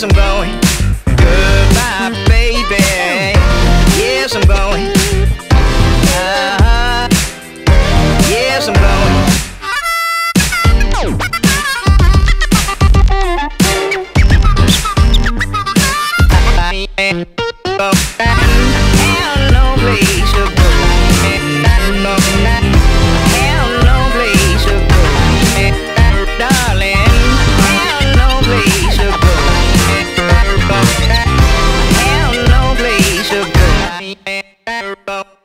Yes, I'm going. Goodbye, baby. Yes, I'm going. Uh-huh. Yes, I'm going. Oh, Bye.